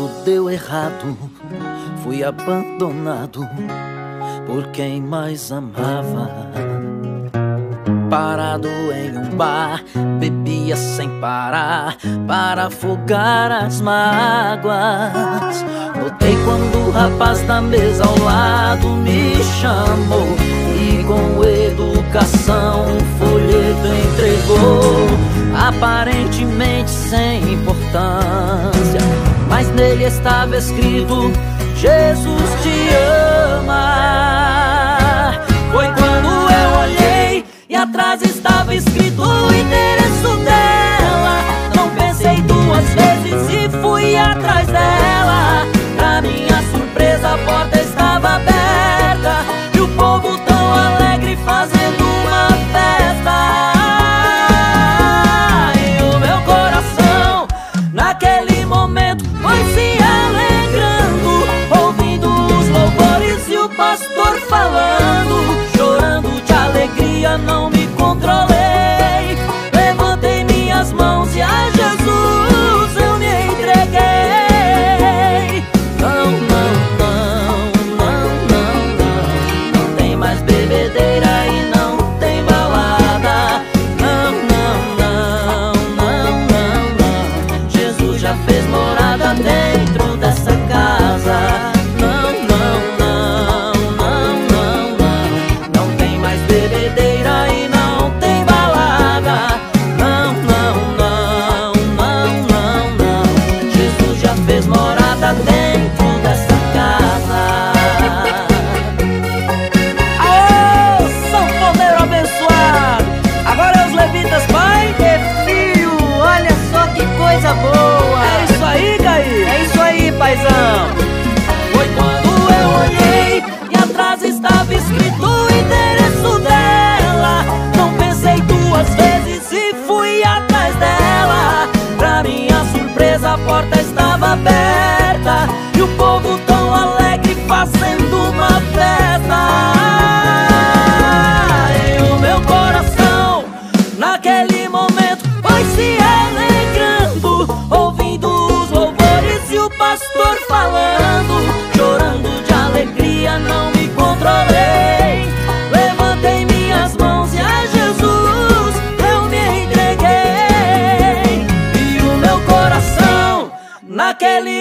tudo deu errado. Fui abandonado por quem mais amava. Parado em um bar, bebia sem parar para afogar as mágoas. Notei quando o rapaz da mesa ao lado me chamou e com educação um folheto entregou, aparentemente sem importância mas nele estava escrito: Jesus te ama. Foi quando eu olhei e atrás estava escrito o endereço dela. Não pensei duas vezes e fui atrás dela. Pra minha surpresa, a porta estava aberta.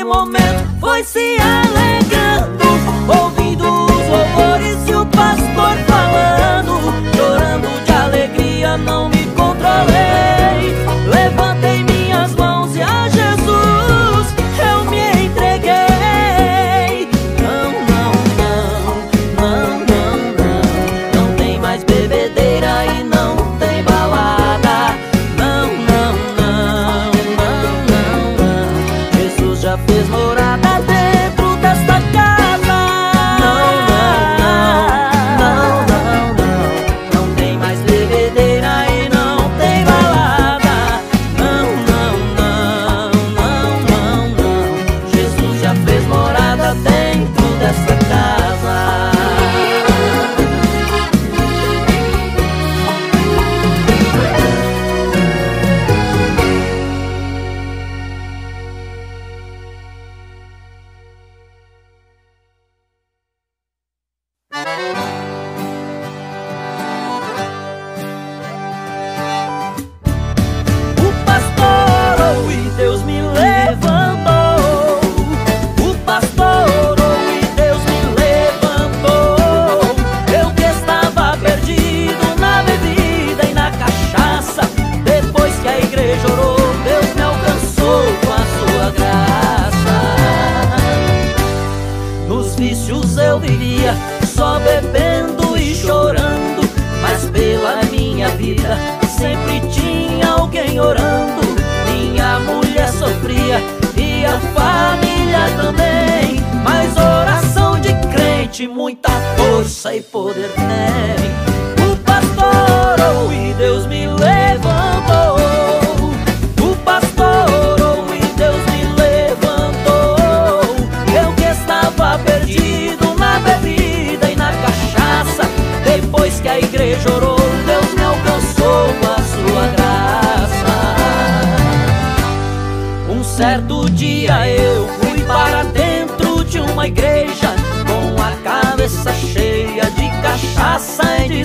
como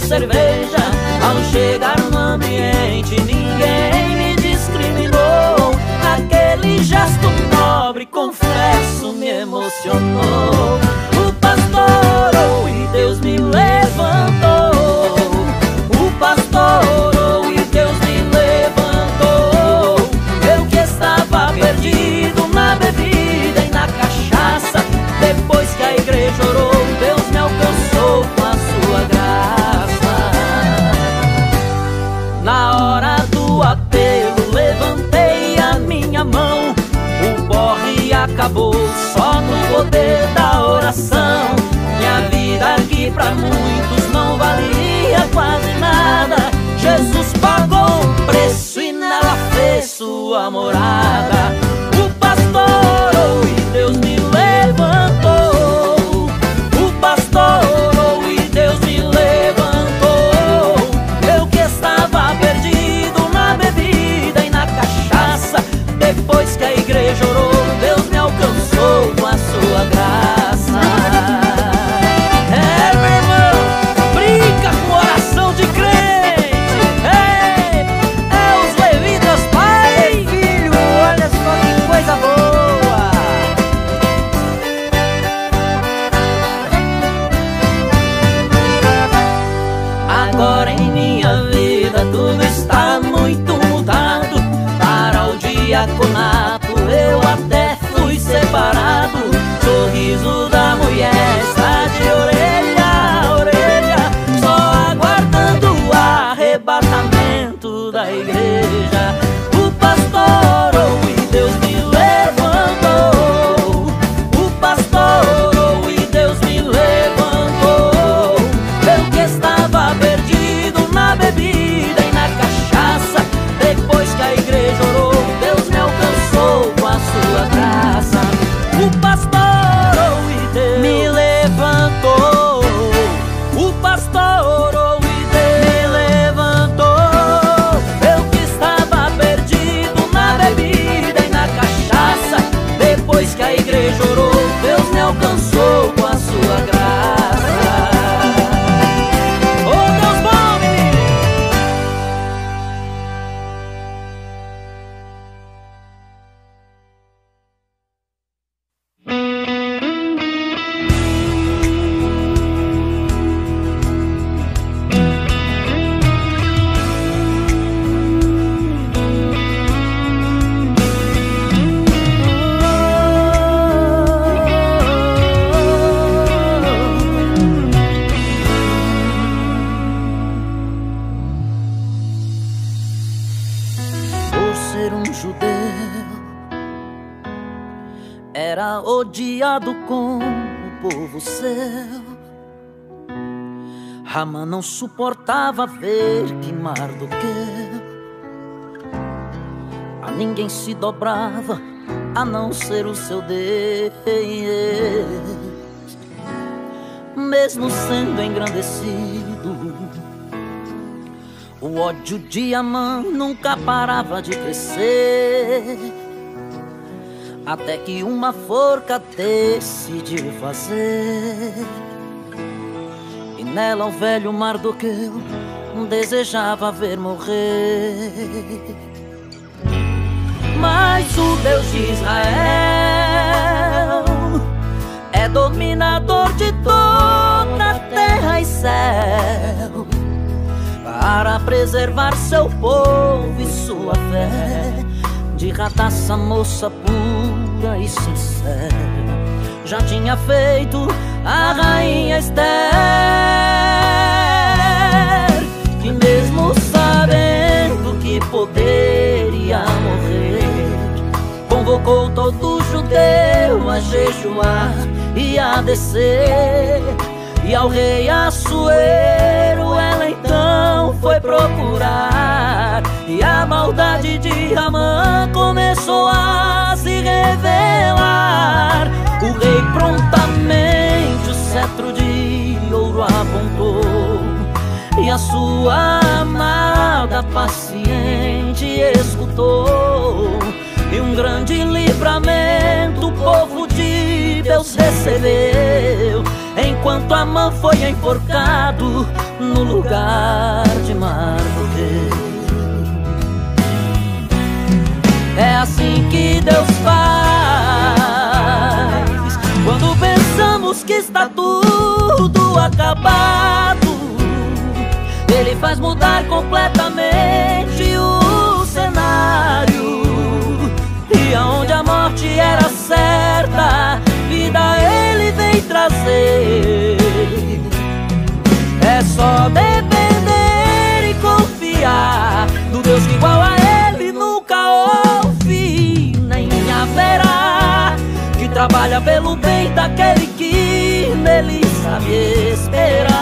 serve pra muitos não valia quase nada. Jesus pagou um preço e nela fez sua morada. Rama não suportava ver que Mardoqueu A ninguém se dobrava a não ser o seu Deus. Mesmo sendo engrandecido O ódio de Amã nunca parava de crescer. Até que uma forca decidiu fazer Nela o velho Mardoqueu desejava ver morrer. Mas o Deus de Israel é dominador de toda terra e céu para preservar seu povo e sua fé de rataça moça pura e sincera já tinha feito a rainha Esther, que mesmo sabendo que poderia morrer, convocou todo judeu a jejuar e a descer. E ao rei Assuero ela então foi procurar E a maldade de Ramã começou a a sua amada paciente escutou. E um grande livramento o povo de Deus recebeu. Enquanto Amã foi enforcado no lugar de Mardoqueu. É assim que Deus faz. Quando pensamos que está tudo acabado Ele faz mudar completamente o cenário. E aonde a morte era certa Vida Ele vem trazer. É só depender e confiar Do Deus que igual a Ele nunca houve. Nem haverá Que trabalha pelo bem daquele que nele sabe esperar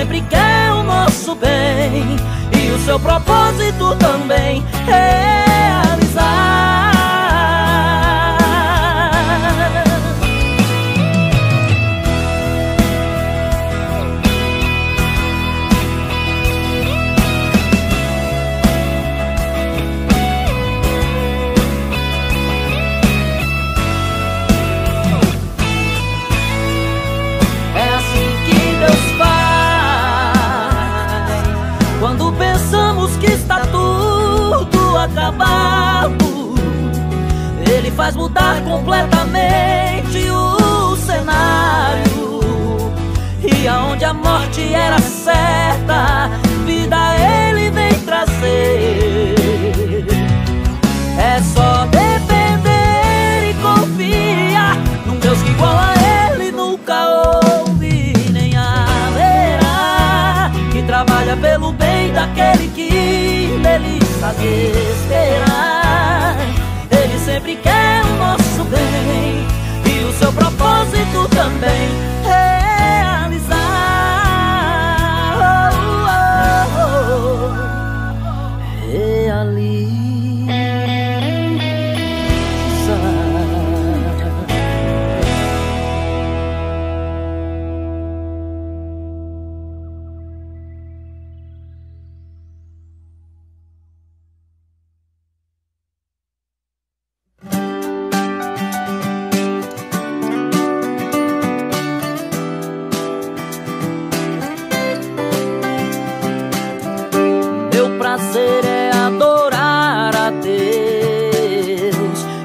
sempre quer o nosso bem E o seu propósito também realizar mudar completamente o cenário. E aonde a morte era certa Vida Ele vem trazer prazer é adorar a Deus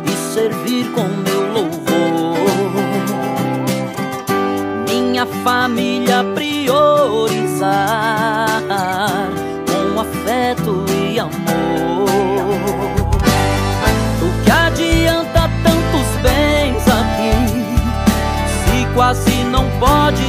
e servir com meu louvor. Minha família priorizar com afeto e amor. O que adianta tantos bens aqui se quase não pode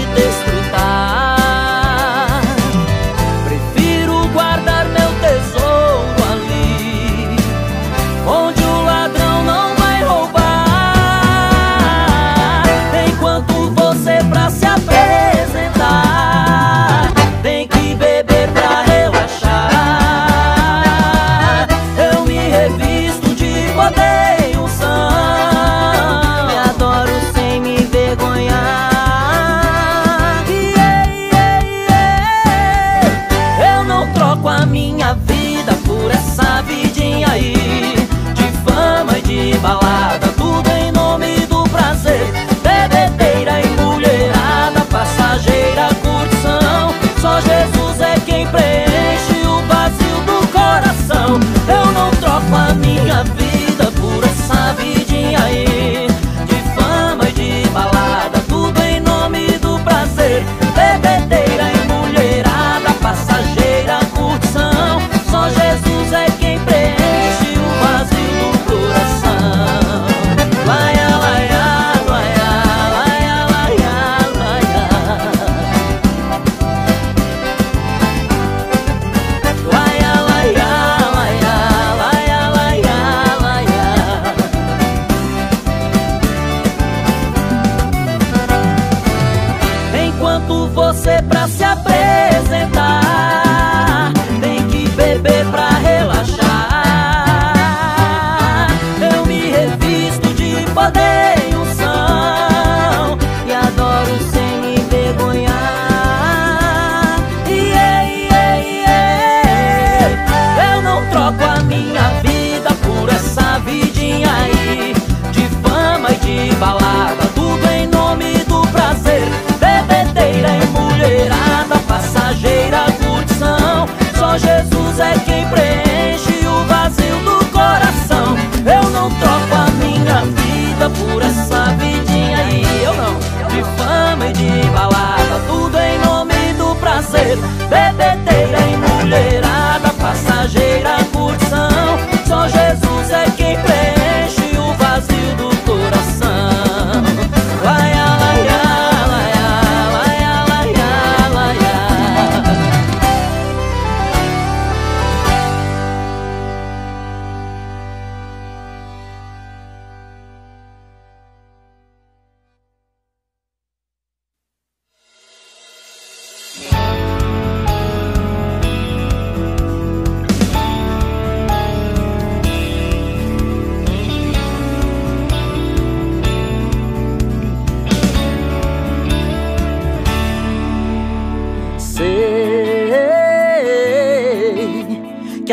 troco a minha vida por essa vidinha aí. De fama e de balada, tudo em nome do prazer. Bebedeira e mulherada, passageira, curtição. Só Jesus é quem preenche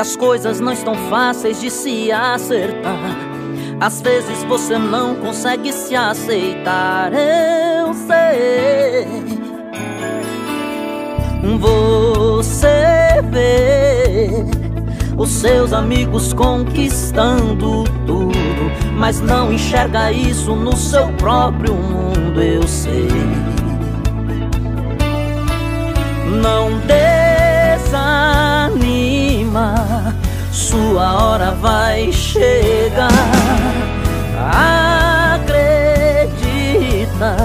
as coisas não estão fáceis de se acertar. Às vezes você não consegue se aceitar, eu sei. Você vê os seus amigos conquistando tudo, mas não enxerga isso no seu próprio mundo, eu sei. Não sua hora vai chegar. Acredita,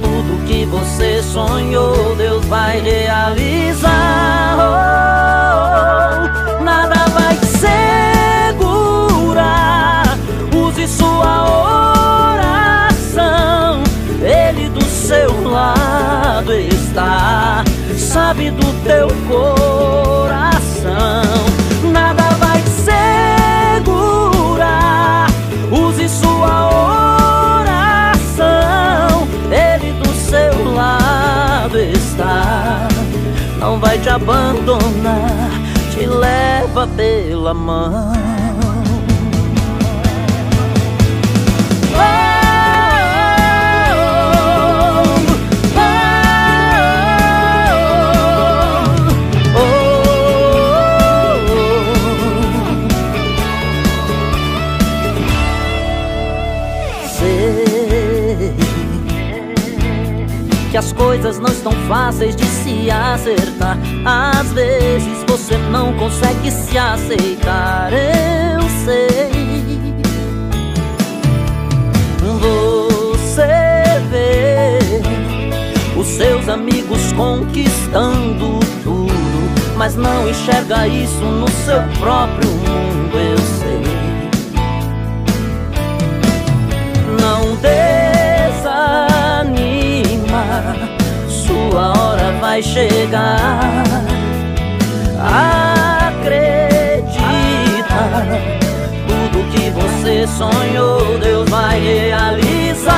tudo que você sonhou, Deus vai realizar. Oh, nada vai segurar. Use sua oração, Ele do seu lado está sabe do teu coração. Te abandonar. Te leva pela mão. Coisas não estão fáceis de se acertar. Às vezes você não consegue se aceitar, eu sei. Você vê os seus amigos conquistando tudo, mas não enxerga isso no seu próprio vai chegar. Acredita, tudo que você sonhou, Deus vai realizar.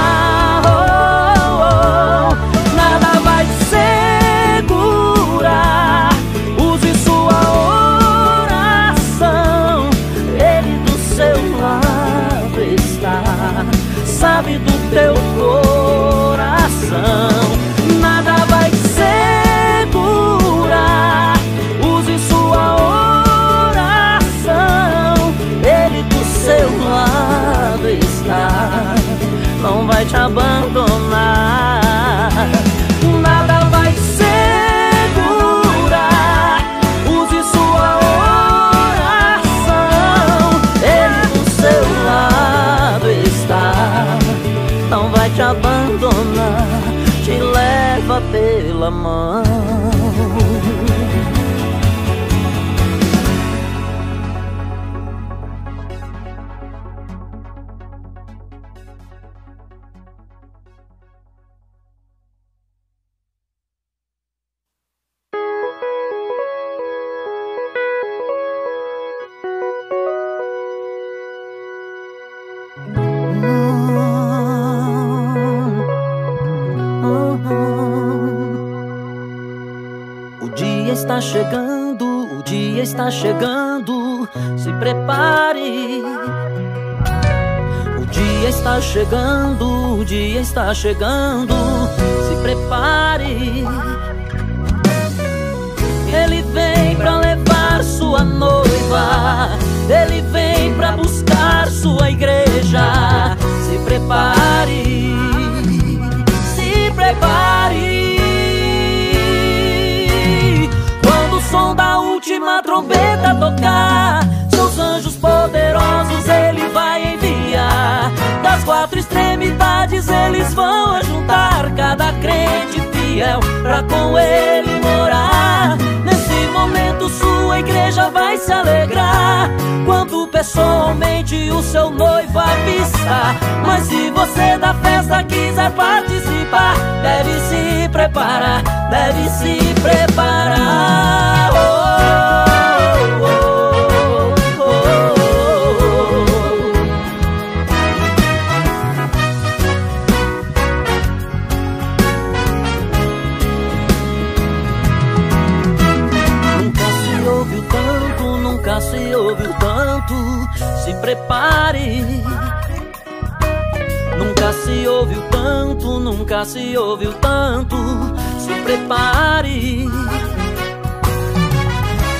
Está chegando, se prepare. O dia está chegando, o dia está chegando, se prepare. Ele vem pra levar sua noiva, ele trombeta tocar. Seus anjos poderosos ele vai enviar. Das quatro extremidades eles vão ajuntar Cada crente fiel pra com ele morar. Nesse momento sua igreja vai se alegrar. Quando pessoalmente o seu noivo avistar Mas se você da festa quiser participar Deve se preparar, deve se preparar se ouviu tanto, nunca se ouviu tanto. Se prepare.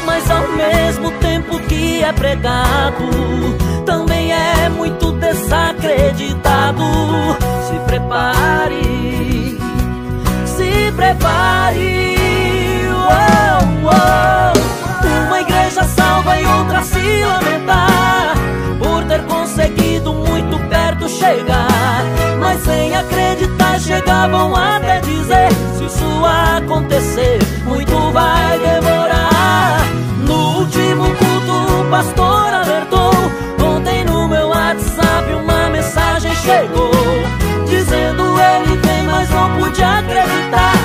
Mas ao mesmo tempo que é pregado, também é muito desacreditado. Se prepare, se prepare. Uma igreja salva e outra se lamentar por ter conseguido muito perto chegar. Acreditar, chegavam até dizer: se isso acontecer, muito vai demorar. No último culto, o pastor alertou. Ontem no meu WhatsApp, uma mensagem chegou dizendo: ele vem, mas não pude acreditar.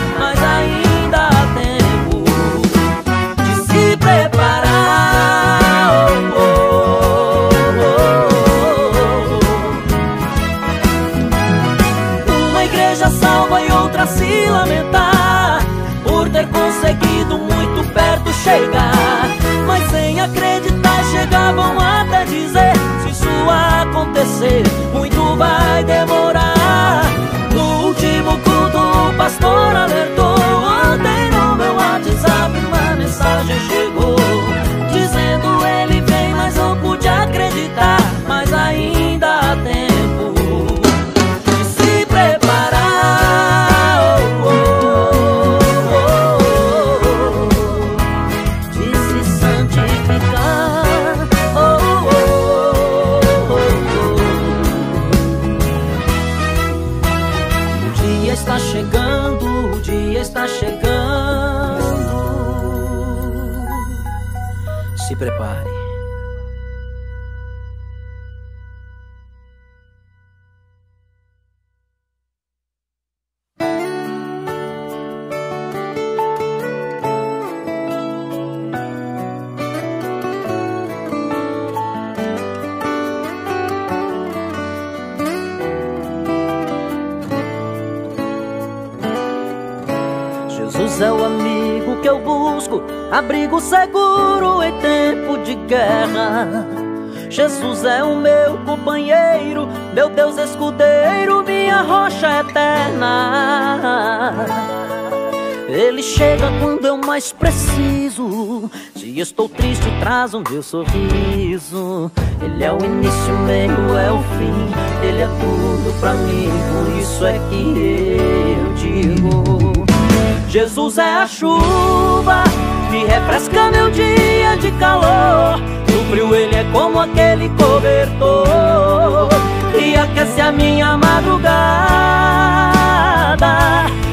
É o amigo que eu busco, abrigo seguro em tempo de guerra. Jesus é o meu companheiro, meu Deus escudeiro, minha rocha eterna. Ele chega quando eu mais preciso. Se estou triste, traz o meu sorriso. Ele é o início, meio, é o fim. Ele é tudo pra mim, por isso é que eu digo. Jesus é a chuva que refresca meu dia de calor. No frio ele é como aquele cobertor que aquece a minha madrugada.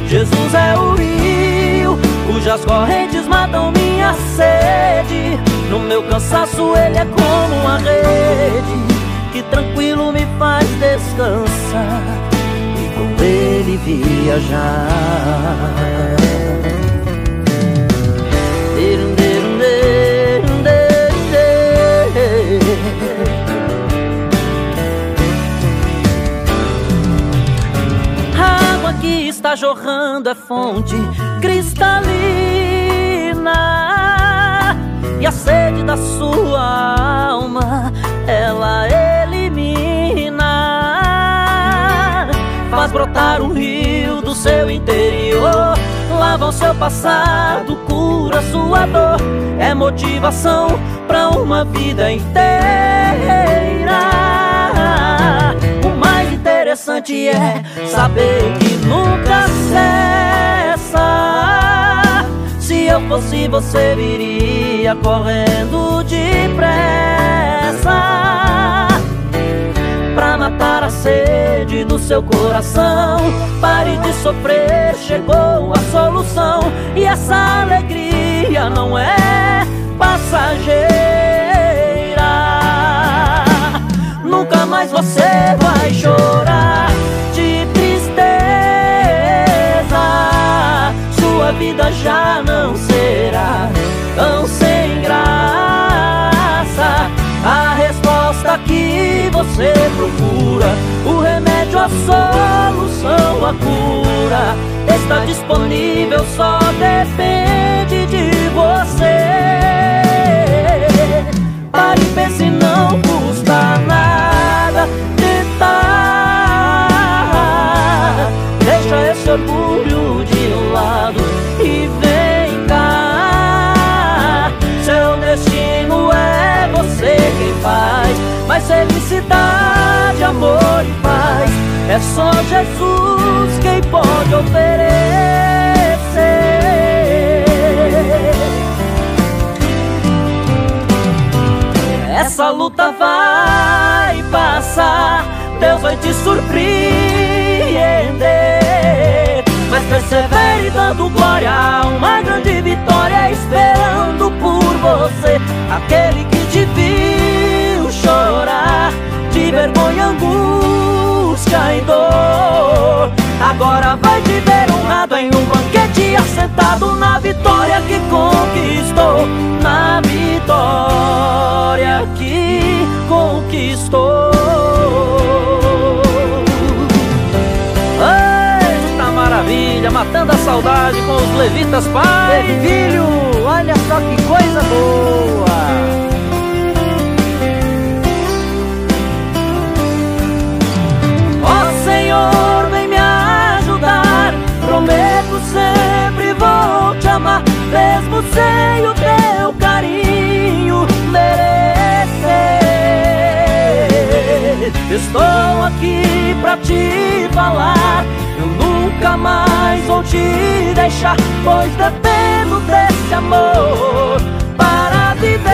Jesus é o rio cujas correntes matam minha sede. No meu cansaço ele é como uma rede que tranquilo me faz descansar ele viajar. Água que está jorrando é fonte cristalina e a sede da sua alma ela elimina. Faz brotar um rio do seu interior, lava o seu passado, cura sua dor, é motivação pra uma vida inteira. O mais interessante é saber que nunca cessa. Se eu fosse você, viria correndo depressa matar a sede do seu coração. Pare de sofrer, chegou a solução. E essa alegria não é passageira. Nunca mais você vai chorar de tristeza. Sua vida já não será tão sem graça. Tá volta que você procura. O remédio, a solução, a cura está disponível, só depende de você. Pare e pense, não custa nada tentar. Deixa esse orgulho de lado e vem. É só Jesus quem pode oferecer. Essa luta vai passar, Deus vai te surpreender. Mas persevere dando glória uma grande vitória, esperando por você, aquele que te viu chorar de vergonha, angústia e dor. Agora vai te ver honrado em um banquete, assentado na vitória que conquistou, na vitória que conquistou. Eita maravilha, matando a saudade com os levitas, pai. Filho, te deixar, pois dependo desse amor para viver.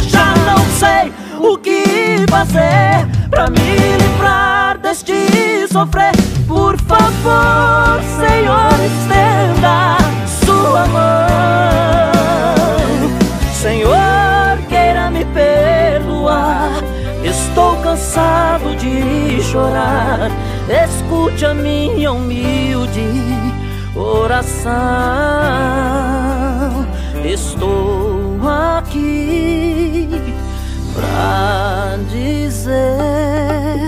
Já não sei o que fazer pra me livrar deste sofrer. Por favor, Senhor, estenda sua mão. Senhor, queira me perdoar. Estou cansado de chorar. A minha humilde oração. Estou aqui pra dizer.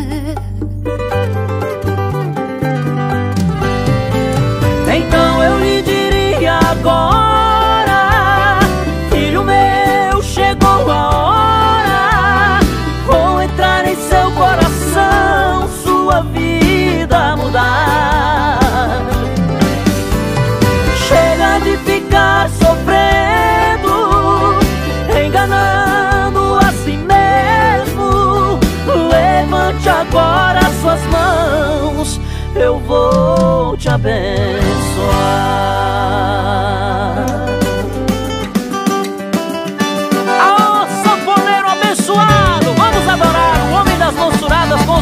Suas mãos, eu vou te abençoar.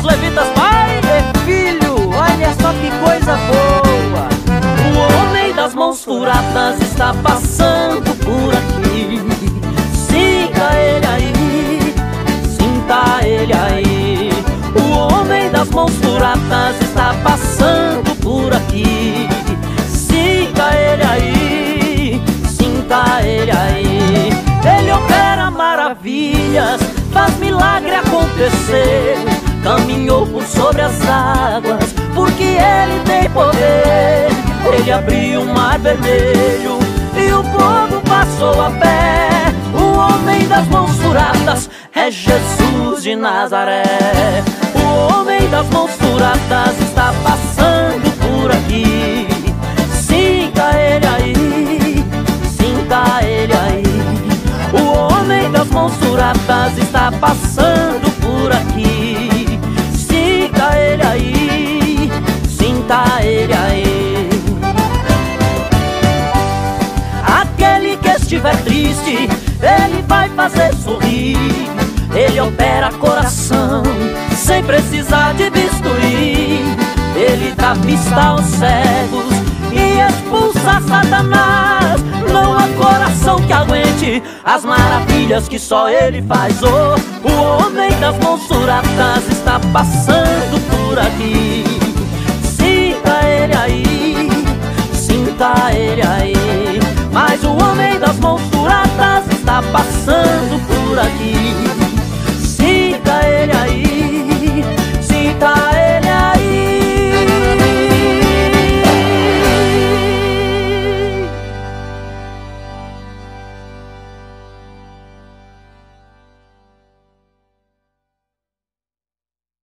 levitas, pai e filho, olha só que coisa boa. O homem das mãos furadas está passando maravilhas, faz milagre acontecer caminhou por sobre as águas, porque ele tem poder. Ele abriu o mar vermelho e o povo passou a pé. O homem das mãos furadas é Jesus de Nazaré. O homem das mãos furadas está passando por aqui. Sinta ele aí, das mãos furadas está passando por aqui ele aí, sinta ele aí. Aquele que estiver triste, ele vai fazer sorrir. Ele opera coração, sem precisar de bisturi. Ele dá vista aos cegos e expulsa Satanás. Não há coração as maravilhas que só ele faz. Oh, o homem das mãos suratas está passando por aqui. Sinta ele aí, sinta ele aí. Mas o homem das mãos suratas está passando por aqui.